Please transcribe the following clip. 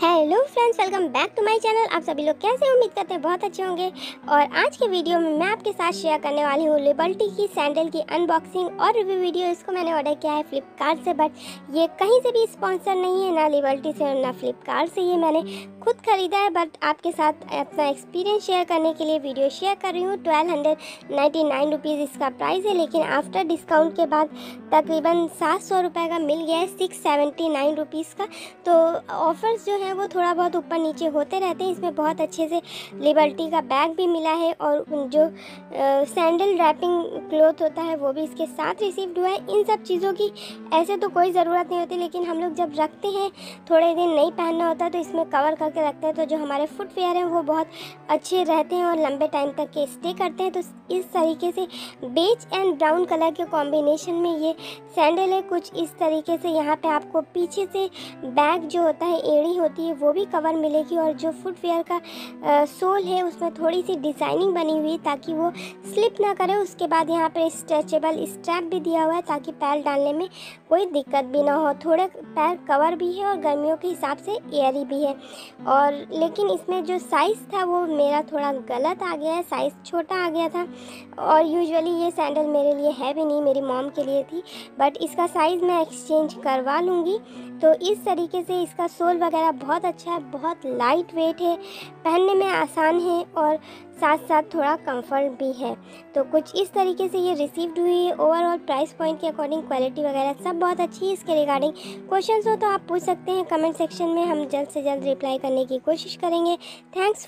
Hey. Hello friends welcome back to my channel आप सभी लोग कैसे उम्मीद करते हैं? बहुत अच्छे होंगे। और आज के वीडियो में मैं आपके साथ शेयर करने वाली हूँ लिबर्टी की सैंडल की अनबॉक्सिंग और रिव्यू वीडियो इसको मैंने ऑर्डर किया है फ्लिपकार्ट से बट ये कहीं से भी स्पॉन्सर नहीं है, ना लिबर्टी से और ना फ्लिपकार्ट से। ये मैंने खुद ख़रीदा है बट आपके साथ अपना एक्सपीरियंस शेयर करने के लिए वीडियो शेयर कर रही हूँ। ट्वेल्व हंड्रेड इसका प्राइस है, लेकिन आफ्टर डिस्काउंट के बाद तकरीबन सात सौ का मिल गया है सिक्स का। तो ऑफ़र्स जो हैं वो थोड़ा बहुत ऊपर नीचे होते रहते हैं। इसमें बहुत अच्छे से लिबर्टी का बैग भी मिला है और जो सैंडल रैपिंग क्लोथ होता है, वो भी इसके साथ रिसीव्ड हुआ है। इन सब चीज़ों की ऐसे तो कोई ज़रूरत नहीं होती, लेकिन हम लोग जब रखते हैं, थोड़े दिन नहीं पहनना होता तो इसमें कवर करके रखते हैं। तो जो हमारे फुटवेयर हैं, वो बहुत अच्छे रहते हैं और लंबे टाइम तक के स्टे करते हैं। तो इस तरीके से बेज एंड ब्राउन कलर के कॉम्बिनेशन में ये सैंडल है। कुछ इस तरीके से यहाँ पे आपको पीछे से बैग जो होता है, एड़ी होती है वो भी कवर मिलेगी और जो फुटवेयर का सोल है, उसमें थोड़ी सी डिज़ाइनिंग बनी हुई ताकि वो स्लिप ना करे। उसके बाद यहाँ पर स्ट्रेचेबल स्ट्रैप भी दिया हुआ है ताकि पैर डालने में कोई दिक्कत भी ना हो। थोड़े पैर कवर भी है और गर्मियों के हिसाब से एयरी भी है। और लेकिन इसमें जो साइज़ था वो मेरा थोड़ा गलत आ गया है साइज़ छोटा आ गया था। और यूजुअली ये सैंडल मेरे लिए है भी नहीं, मेरी मॉम के लिए थी। बट इसका साइज़ मैं एक्सचेंज करवा लूँगी। तो इस तरीके से इसका सोल वगैरह बहुत अच्छा है, बहुत लाइट वेट है, पहनने में आसान है और साथ साथ थोड़ा कंफर्ट भी है। तो कुछ इस तरीके से ये रिसीव्ड हुई है ओवरऑल प्राइस पॉइंट के अकॉर्डिंग क्वालिटी वगैरह सब बहुत अच्छी है। इसके रिगार्डिंग क्वेश्चन हो तो आप पूछ सकते हैं कमेंट सेक्शन में हम जल्द से जल्द रिप्लाई करने की कोशिश करेंगे। थैंक्स